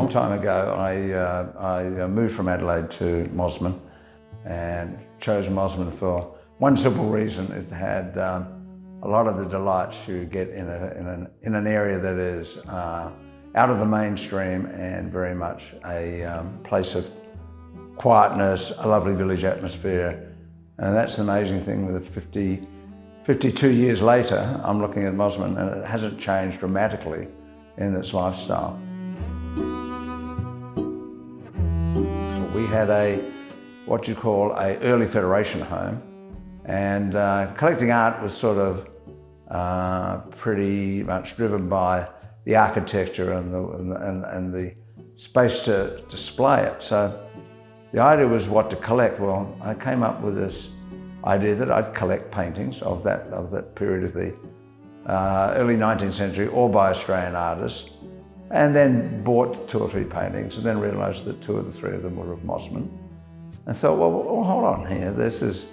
long time ago, I, uh, I uh, moved from Adelaide to Mosman and chose Mosman for one simple reason. It had um, a lot of the delights you get in, a, in, an, in an area that is uh, out of the mainstream and very much a um, place of quietness, a lovely village atmosphere. And that's the amazing thing with 50, 52 years later, I'm looking at Mosman and it hasn't changed dramatically in its lifestyle. Had a, what you call a early Federation home and uh, collecting art was sort of uh, pretty much driven by the architecture and the, and, and the space to display it. So the idea was what to collect. Well, I came up with this idea that I'd collect paintings of that, of that period of the uh, early 19th century, all by Australian artists, and then bought two or three paintings, and then realised that two or the three of them were of Mosman, and thought, well, well, hold on here, this is,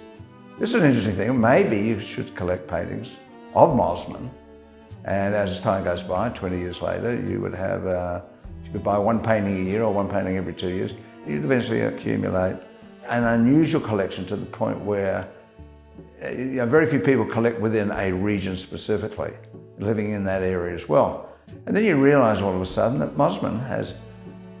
this is an interesting thing. Maybe you should collect paintings of Mosman, and as time goes by, 20 years later, you would have, uh, you could buy one painting a year or one painting every two years. You'd eventually accumulate an unusual collection to the point where uh, you know, very few people collect within a region specifically, living in that area as well. And then you realise all of a sudden that Mosman has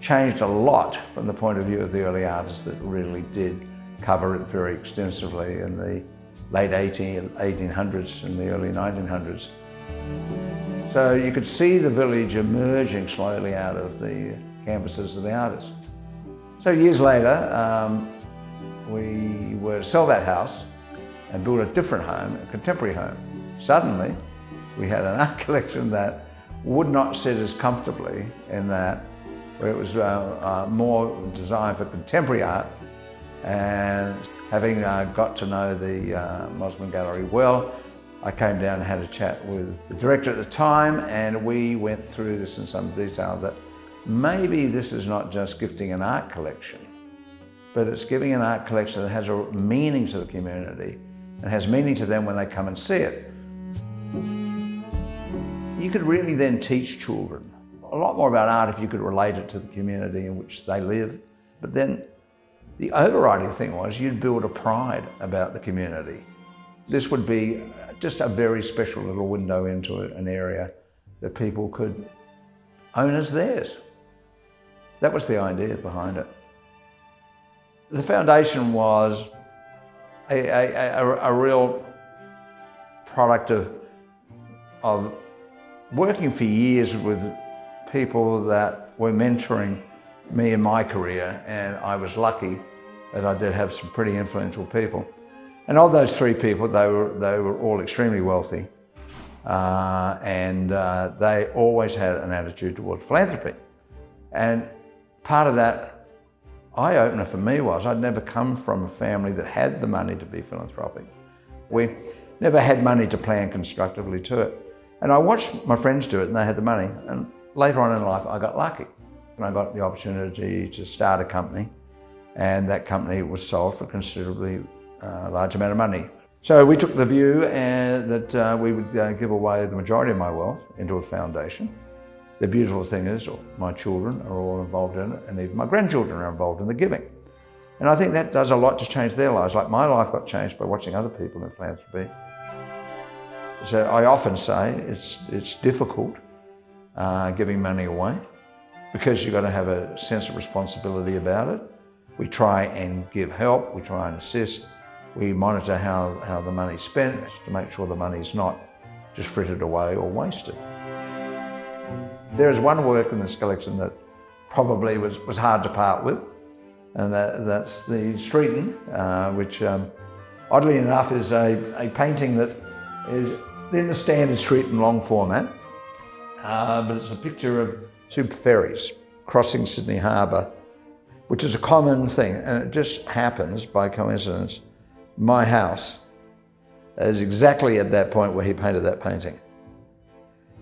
changed a lot from the point of view of the early artists that really did cover it very extensively in the late 18, 1800s and the early 1900s. So you could see the village emerging slowly out of the canvases of the artists. So years later, um, we were to sell that house and build a different home, a contemporary home. Suddenly, we had an art collection that would not sit as comfortably in that, where it was uh, uh, more designed for contemporary art. And having uh, got to know the uh, Mosman Gallery well, I came down and had a chat with the director at the time, and we went through this in some detail that maybe this is not just gifting an art collection, but it's giving an art collection that has a meaning to the community and has meaning to them when they come and see it. You could really then teach children a lot more about art if you could relate it to the community in which they live. But then the overriding thing was you'd build a pride about the community. This would be just a very special little window into an area that people could own as theirs. That was the idea behind it. The foundation was a, a, a, a real product of, of working for years with people that were mentoring me in my career, and I was lucky that I did have some pretty influential people. And of those three people, they were, they were all extremely wealthy, uh, and uh, they always had an attitude towards philanthropy. And part of that eye opener for me was I'd never come from a family that had the money to be philanthropic. We never had money to plan constructively to it. And I watched my friends do it and they had the money. And later on in life, I got lucky. And I got the opportunity to start a company. And that company was sold for a considerably uh, large amount of money. So we took the view uh, that uh, we would uh, give away the majority of my wealth into a foundation. The beautiful thing is my children are all involved in it and even my grandchildren are involved in the giving. And I think that does a lot to change their lives. Like my life got changed by watching other people in philanthropy. So I often say it's, it's difficult uh, giving money away because you've got to have a sense of responsibility about it. We try and give help, we try and assist, we monitor how, how the money's spent to make sure the money's not just frittered away or wasted. There is one work in this collection that probably was, was hard to part with, and that, that's the Streeton, uh, which um, oddly enough is a, a painting that is in the standard Streeton long format, uh, but it's a picture of two ferries crossing Sydney Harbour, which is a common thing, and it just happens by coincidence. My house is exactly at that point where he painted that painting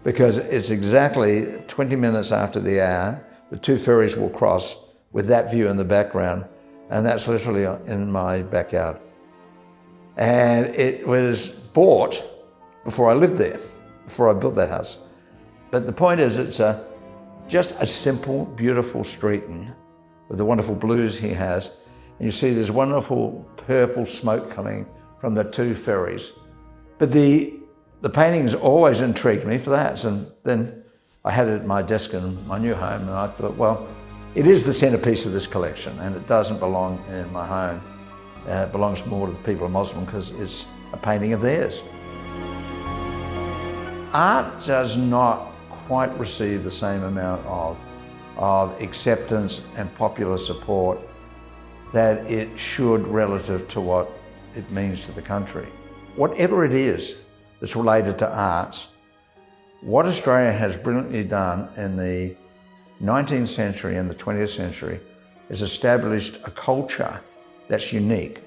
because it's exactly 20 minutes after the hour, the two ferries will cross with that view in the background, and that's literally in my backyard. And it was bought before I lived there, before I built that house. But the point is, it's a, Just a simple, beautiful Streeton with the wonderful blues he has. And you see this wonderful purple smoke coming from the two ferries. But the, the paintings always intrigued me for that. And then I had it at my desk in my new home and I thought, well, it is the centerpiece of this collection and it doesn't belong in my home. Uh, it belongs more to the people of Mosman because it's a painting of theirs. Art does not quite receive the same amount of, of acceptance and popular support that it should relative to what it means to the country. Whatever it is that's related to arts, what Australia has brilliantly done in the 19th century and the 20th century is established a culture that's unique.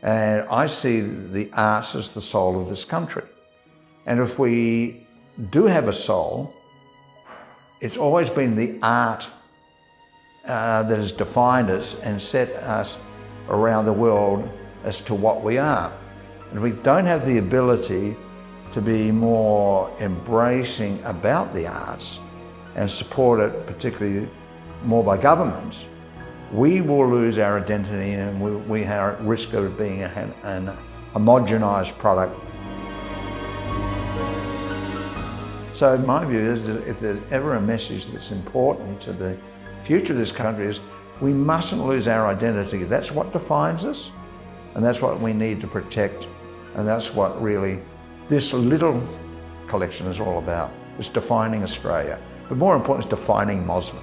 And I see the arts as the soul of this country. And if we do have a soul, it's always been the art uh, that has defined us and set us around the world as to what we are. And if we don't have the ability to be more embracing about the arts and support it, particularly more by governments, we will lose our identity and we, we are at risk of being an, an homogenized product. So my view is that if there's ever a message that's important to the future of this country is we mustn't lose our identity. That's what defines us and that's what we need to protect and that's what really this little collection is all about. It's defining Australia, but more important it's defining Mosman.